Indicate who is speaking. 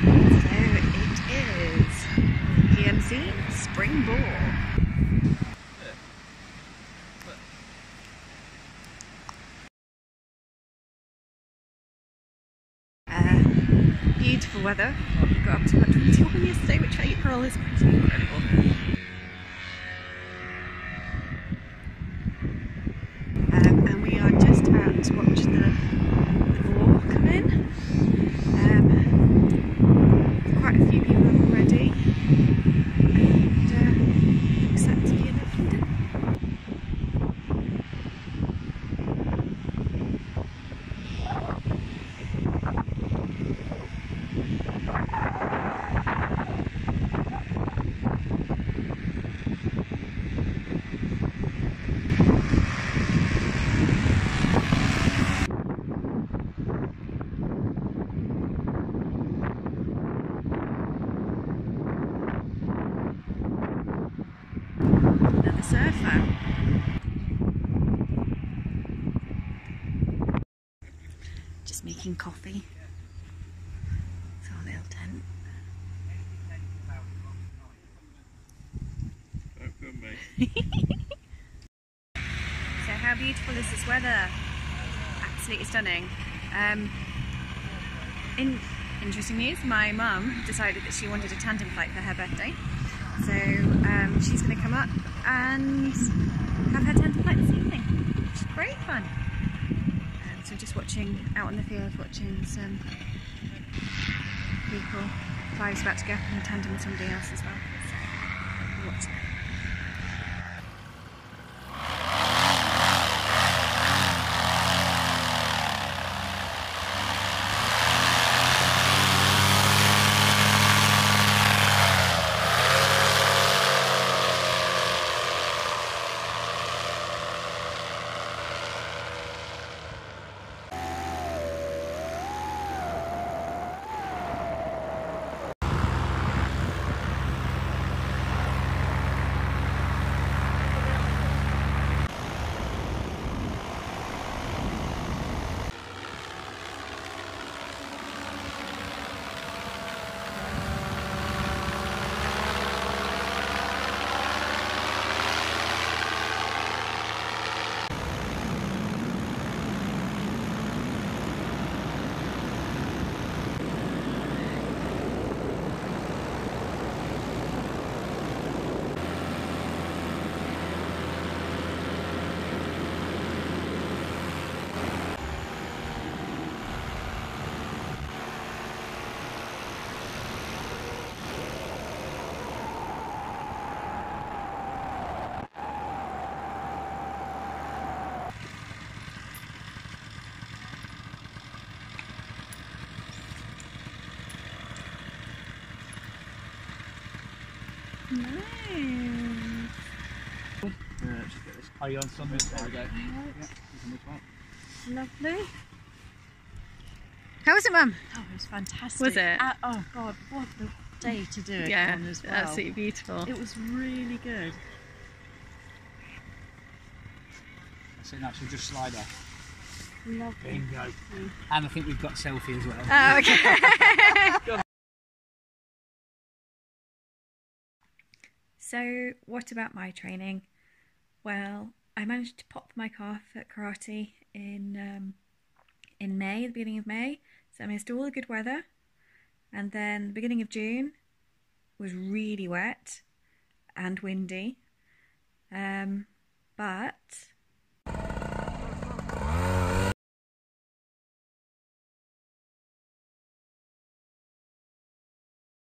Speaker 1: So it is PMC Spring Bore. Uh, beautiful weather. We got up to about 21 yesterday, which April is pretty incredible. Um, and we are just about to watch the, the bore come in. Um, quite a few people already. And uh, looks set to be a lovely day. Another surfer. Just making coffee. So how beautiful is this weather? Absolutely stunning. Um, in interesting news, my mum decided that she wanted a tandem flight for her birthday. So um, she's going to come up and have her tandem flight this evening, which is great fun. Um, so just watching out on the field, watching some people. Clive's about to go up in tandem with somebody else as well. So we'll watch. Nice.
Speaker 2: Uh, just get this. Are you on some? There we go. Yeah, you can this one.
Speaker 1: Lovely. How was it, Mum?
Speaker 3: Oh, it was fantastic.
Speaker 1: Was it?
Speaker 3: Uh, oh God, what a day to do it
Speaker 1: Yeah,
Speaker 3: on as well.
Speaker 1: absolutely beautiful.
Speaker 3: It was really good.
Speaker 2: That's it. Now she'll just slide off.
Speaker 3: Lovely.
Speaker 2: Bingo. And I think we've got selfie as well.
Speaker 1: Oh, okay. so, what about my training? Well, I managed to pop my calf at karate in um, in May, the beginning of May. So I missed all the good weather, and then the beginning of June was really wet and windy. Um, but